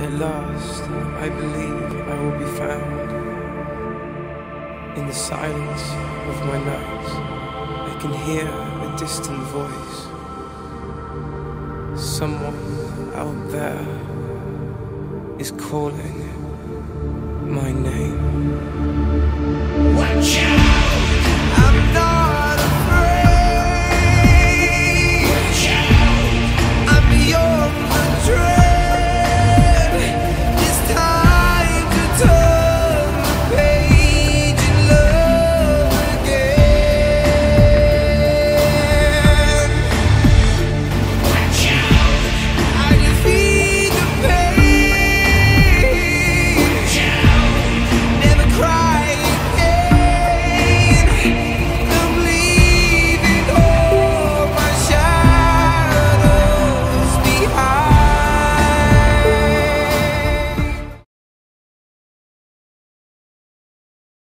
At last, I believe I will be found. In the silence of my night, I can hear a distant voice. Someone out there is calling my name.